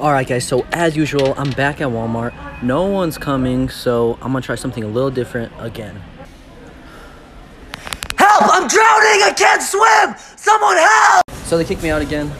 Alright guys, so as usual, I'm back at Walmart. No one's coming, so I'm gonna try something a little different again. Help! I'm drowning! I can't swim! Someone help! So they kicked me out again.